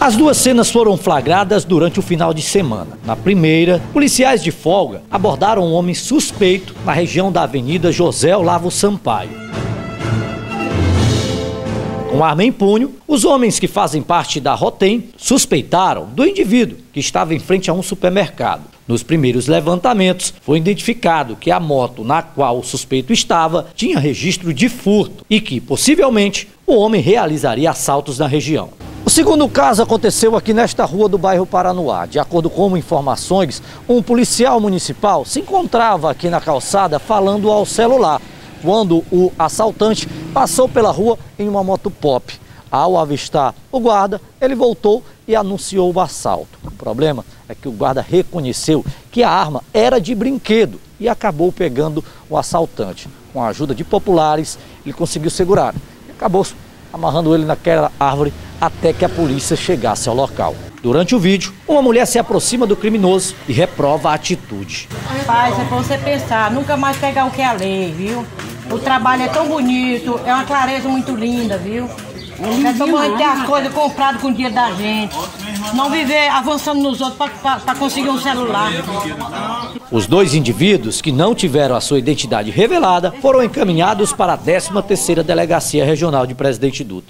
As duas cenas foram flagradas durante o final de semana. Na primeira, policiais de folga abordaram um homem suspeito na região da Avenida José Olavo Sampaio. Com arma em punho, os homens que fazem parte da Rotem suspeitaram do indivíduo que estava em frente a um supermercado. Nos primeiros levantamentos, foi identificado que a moto na qual o suspeito estava tinha registro de furto e que, possivelmente, o homem realizaria assaltos na região. O segundo caso aconteceu aqui nesta rua do bairro Paranoá. De acordo com informações, um policial municipal se encontrava aqui na calçada falando ao celular, quando o assaltante passou pela rua em uma moto pop. Ao avistar o guarda, ele voltou e anunciou o assalto. O problema é que o guarda reconheceu que a arma era de brinquedo e acabou pegando o assaltante. Com a ajuda de populares, ele conseguiu segurar. Acabou amarrando ele naquela árvore até que a polícia chegasse ao local. Durante o vídeo, uma mulher se aproxima do criminoso e reprova a atitude. Paz, é pra você pensar, nunca mais pegar o que é a lei, viu? O trabalho é tão bonito, é uma clareza muito linda, viu? É tão bom ter as coisas compradas com o dinheiro da gente. Não viver avançando nos outros para conseguir um celular. Os dois indivíduos que não tiveram a sua identidade revelada foram encaminhados para a 13ª Delegacia Regional de Presidente Dutra.